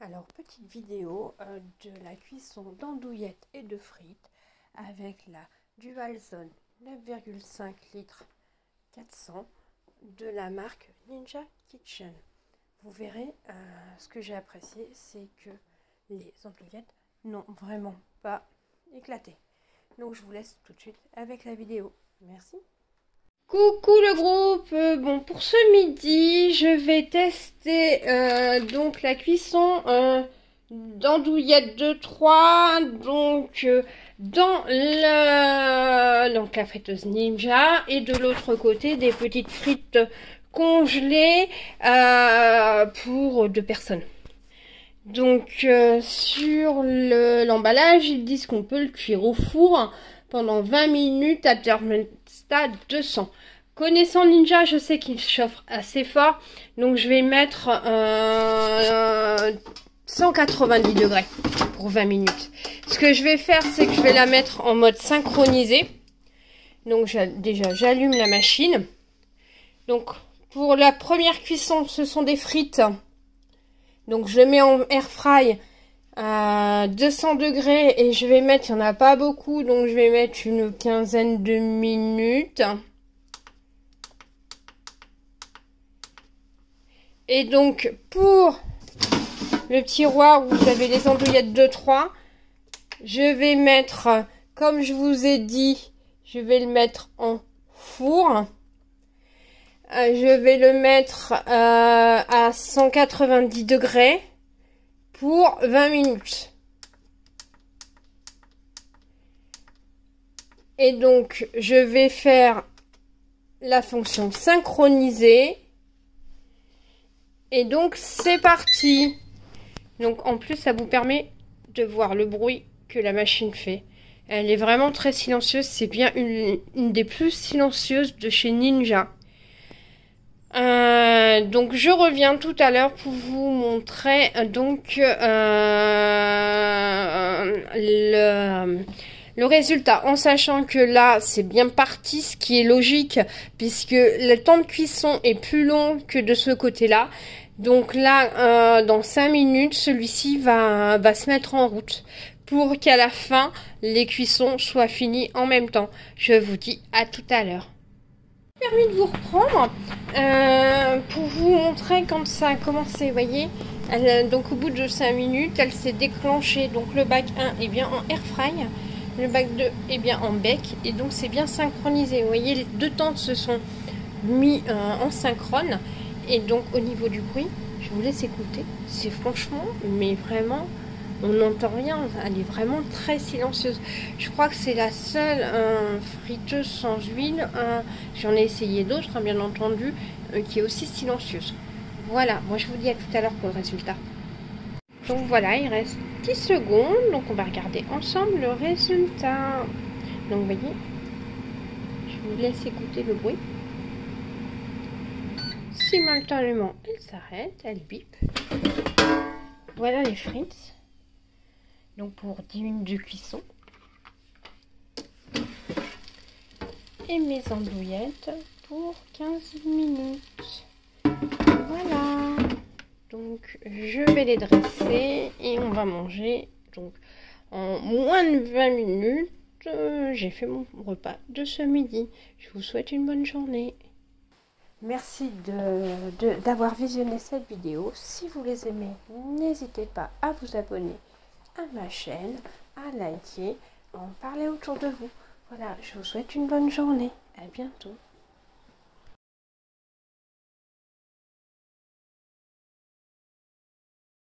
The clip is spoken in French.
Alors, petite vidéo euh, de la cuisson d'andouillettes et de frites avec la Dualzone 9,5 litres 400 de la marque Ninja Kitchen. Vous verrez, euh, ce que j'ai apprécié, c'est que les andouillettes n'ont vraiment pas éclaté. Donc, je vous laisse tout de suite avec la vidéo. Merci. Coucou le groupe, euh, bon pour ce midi je vais tester euh, donc la cuisson euh, d'andouillettes de 3 donc dans le donc la friteuse ninja et de l'autre côté des petites frites congelées pour deux personnes. Donc sur l'emballage ils disent qu'on peut le cuire au four pendant 20 minutes à stade 200. Connaissant Ninja, je sais qu'il chauffe assez fort. Donc je vais mettre 190 degrés pour 20 minutes. Ce que je vais faire, c'est que je vais la mettre en mode synchronisé. Donc déjà, j'allume la machine. Donc pour la première cuisson, ce sont des frites. Donc je mets en air fry à 200 degrés et je vais mettre, il n'y en a pas beaucoup, donc je vais mettre une quinzaine de minutes. Et donc pour le tiroir où vous avez les andouillettes de 3, je vais mettre, comme je vous ai dit, je vais le mettre en four. Euh, je vais le mettre euh, à 190 degrés pour 20 minutes. Et donc, je vais faire la fonction synchroniser. Et donc, c'est parti. Donc, en plus, ça vous permet de voir le bruit que la machine fait. Elle est vraiment très silencieuse. C'est bien une, une des plus silencieuses de chez Ninja. Euh, donc je reviens tout à l'heure pour vous montrer euh, donc euh, le, le résultat. En sachant que là c'est bien parti ce qui est logique puisque le temps de cuisson est plus long que de ce côté là donc là dans 5 minutes celui-ci va, va se mettre en route pour qu'à la fin les cuissons soient finies en même temps. Je vous dis à tout à l'heure permis de vous reprendre euh, pour vous montrer quand ça a commencé. Vous voyez, donc au bout de 5 minutes, elle s'est déclenchée. Donc le bac 1 est bien en air fry, le bac 2 est bien en bec et donc c'est bien synchronisé. Vous voyez, les deux temps se sont mis euh, en synchrone et donc au niveau du bruit, je vous laisse écouter. C'est franchement, mais vraiment on n'entend rien. Elle est vraiment très silencieuse. Je crois que c'est la seule friteuse sans huile. J'en ai essayé d'autres, hein, bien entendu, euh, qui est aussi silencieuse. Voilà, moi je vous dis à tout à l'heure pour le résultat. Donc voilà, il reste 10 secondes. Donc on va regarder ensemble le résultat. Donc vous voyez, je vous laisse écouter le bruit. Simultanément, elle s'arrête, elle bip. Voilà les frites donc pour 10 minutes de cuisson. Et mes andouillettes pour 15 minutes. Voilà. Donc je vais les dresser et on va manger. Donc en moins de 20 minutes, j'ai fait mon repas de ce midi. Je vous souhaite une bonne journée. Merci d'avoir de, visionné cette vidéo. Si vous les aimez, n'hésitez pas à vous abonner à ma chaîne, à liker, à en parler autour de vous. Voilà, je vous souhaite une bonne journée. À bientôt.